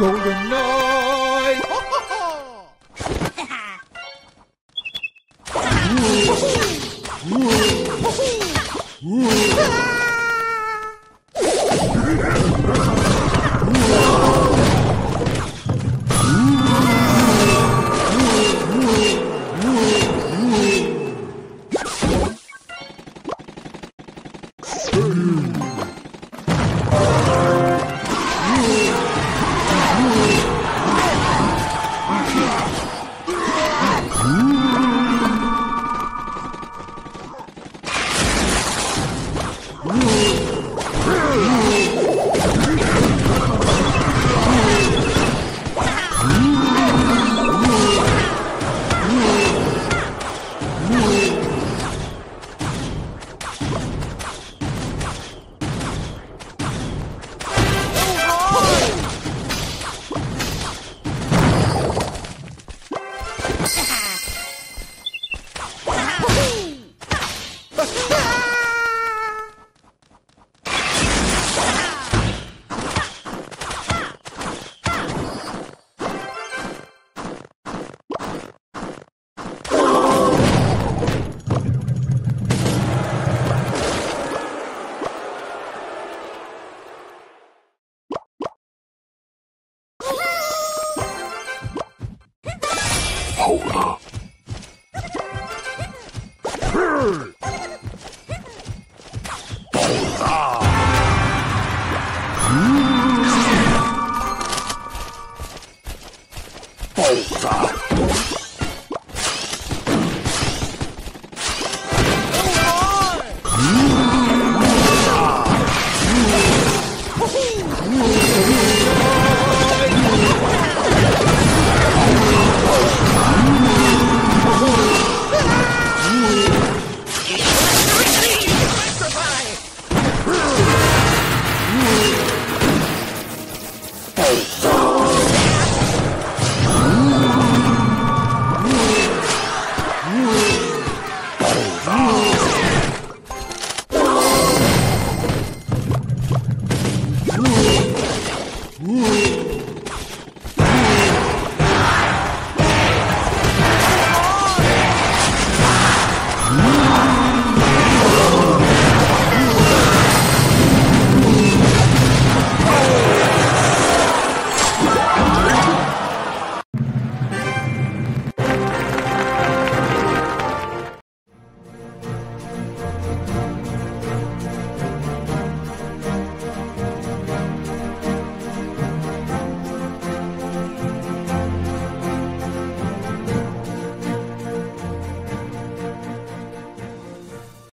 Golden Knight! Hold Oh,